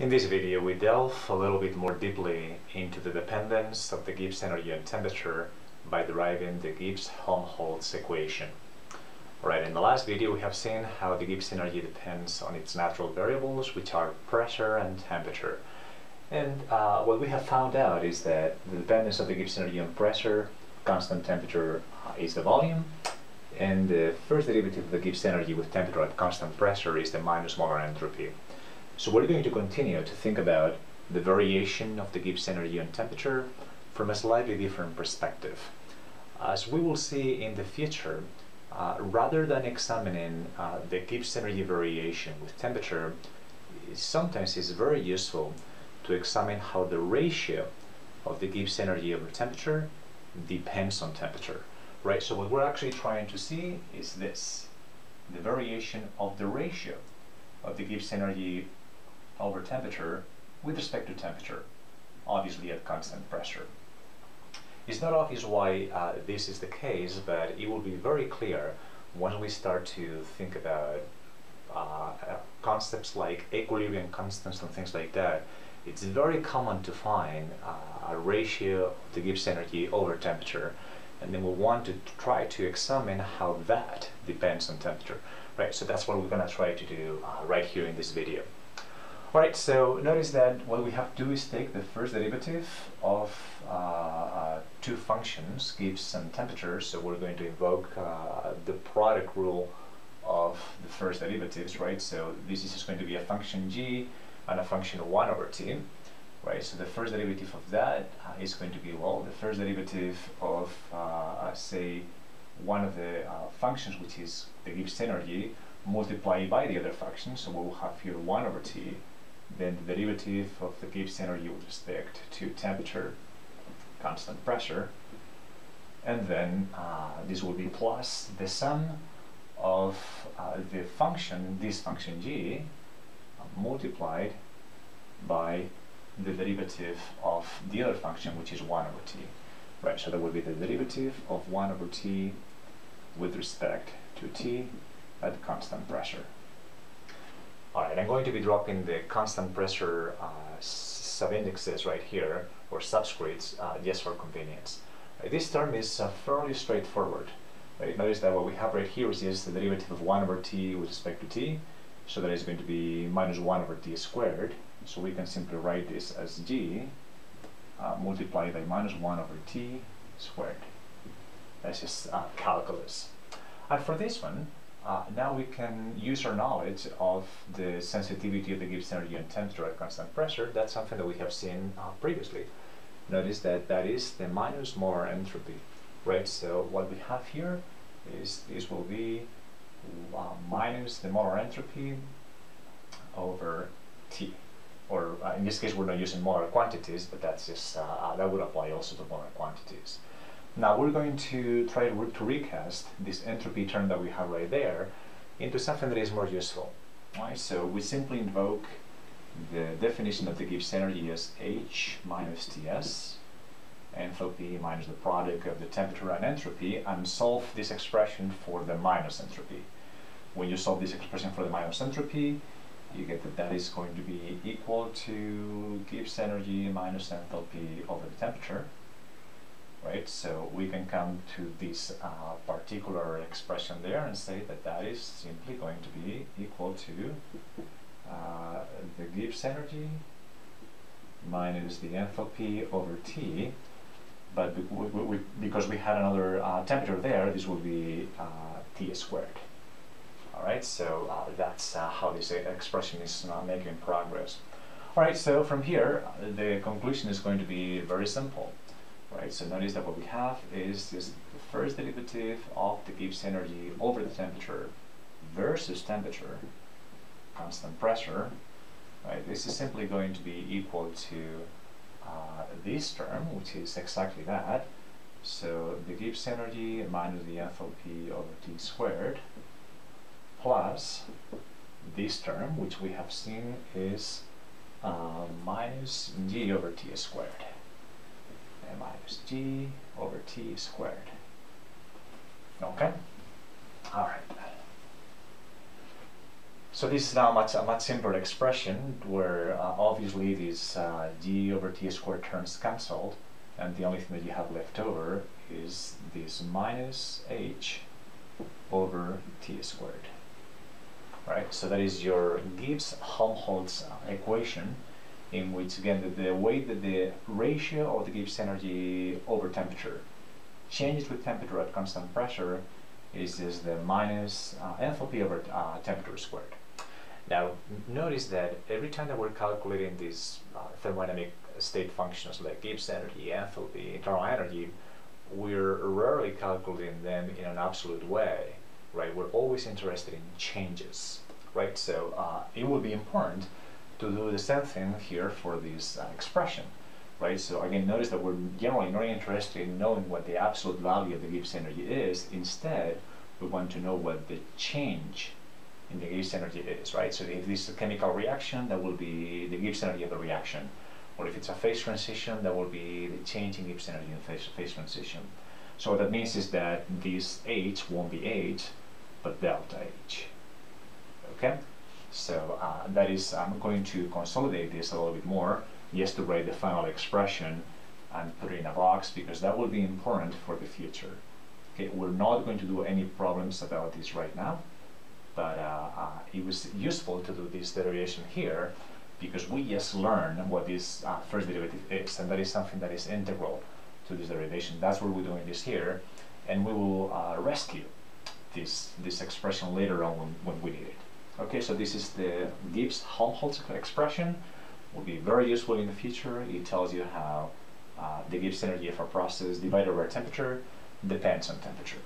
In this video we delve a little bit more deeply into the dependence of the Gibbs energy and temperature by deriving the Gibbs-Helmholtz equation. Alright, in the last video we have seen how the Gibbs energy depends on its natural variables which are pressure and temperature. And uh, what we have found out is that the dependence of the Gibbs energy on pressure, constant temperature uh, is the volume, and the first derivative of the Gibbs energy with temperature at constant pressure is the minus molar entropy. So we're going to continue to think about the variation of the Gibbs energy and temperature from a slightly different perspective. As we will see in the future, uh, rather than examining uh, the Gibbs energy variation with temperature, sometimes it's very useful to examine how the ratio of the Gibbs energy over temperature depends on temperature. Right, so what we're actually trying to see is this, the variation of the ratio of the Gibbs energy over temperature with respect to temperature, obviously at constant pressure. It's not obvious why uh, this is the case, but it will be very clear once we start to think about uh, concepts like equilibrium constants and things like that. It's very common to find uh, a ratio of the Gibbs energy over temperature, and then we want to try to examine how that depends on temperature. Right, so that's what we're going to try to do uh, right here in this video. Alright, so notice that what we have to do is take the first derivative of uh, uh, two functions, Gibbs and temperature, so we're going to invoke uh, the product rule of the first derivatives, right? So this is just going to be a function g and a function 1 over t, right? So the first derivative of that uh, is going to be, well, the first derivative of, uh, say, one of the uh, functions, which is the Gibbs energy, multiplied by the other function, so we'll have here 1 over t, then the derivative of the Gibbs energy with respect to temperature, constant pressure, and then uh, this will be plus the sum of uh, the function, this function g, uh, multiplied by the derivative of the other function, which is 1 over t. Right, so that would be the derivative of 1 over t with respect to t at constant pressure. Alright, I'm going to be dropping the constant pressure uh, subindexes right here, or subscripts, uh, just for convenience. Uh, this term is uh, fairly straightforward. Right? Notice that what we have right here is just the derivative of 1 over t with respect to t, so that is going to be minus 1 over t squared. So we can simply write this as g uh, multiplied by minus 1 over t squared. That's just uh, calculus. And for this one, uh, now we can use our knowledge of the sensitivity of the Gibbs energy and temperature at constant pressure. That's something that we have seen uh, previously. Notice that that is the minus molar entropy, right? So what we have here is this will be uh, minus the molar entropy over T. Or uh, in this case, we're not using molar quantities, but that's just, uh, that would apply also to molar quantities. Now we're going to try to, recast this entropy term that we have right there into something that is more useful. Right? So we simply invoke the definition of the Gibbs energy as H minus Ts, enthalpy minus the product of the temperature and entropy, and solve this expression for the minus entropy. When you solve this expression for the minus entropy, you get that that is going to be equal to Gibbs energy minus enthalpy over the temperature right? So we can come to this uh, particular expression there and say that that is simply going to be equal to uh, the Gibbs energy minus the enthalpy over T, but we, because we had another uh, temperature there, this will be uh, T squared. Alright, so uh, that's uh, how this expression is making progress. Alright, so from here, the conclusion is going to be very simple right? So notice that what we have is this the first derivative of the Gibbs energy over the temperature versus temperature, constant pressure, right? This is simply going to be equal to uh, this term, which is exactly that. So the Gibbs energy minus the enthalpy over T squared plus this term, which we have seen is uh, minus G over T squared minus g over t squared. Okay? Alright. So this is now much, a much simpler expression where uh, obviously this uh, d over t squared terms cancelled and the only thing that you have left over is this minus h over t squared. Right, so that is your Gibbs-Helmholtz uh, equation in which again the, the way that the ratio of the Gibbs energy over temperature changes with temperature at constant pressure is, is the minus uh, enthalpy over uh, temperature squared. Now notice that every time that we're calculating these uh, thermodynamic state functions like Gibbs energy, enthalpy, internal energy, we're rarely calculating them in an absolute way, right? We're always interested in changes, right? So uh, it would be important to do the same thing here for this uh, expression, right? So again, notice that we're generally not interested in knowing what the absolute value of the Gibbs energy is. Instead, we want to know what the change in the Gibbs energy is, right? So if this is a chemical reaction, that will be the Gibbs energy of the reaction. Or if it's a phase transition, that will be the change in Gibbs energy in phase, phase transition. So what that means is that this H won't be H, but delta H. Okay? So uh, that is, I'm going to consolidate this a little bit more just to write the final expression and put it in a box because that will be important for the future. Okay, we're not going to do any problems about this right now but uh, uh, it was useful to do this derivation here because we just learned what this uh, first derivative is, and that is something that is integral to this derivation. That's what we're doing this here, and we will uh, rescue this, this expression later on when, when we need it. Okay, so this is the Gibbs-Helmholtz expression. Will be very useful in the future. It tells you how uh, the Gibbs energy of a process divided by temperature depends on temperature.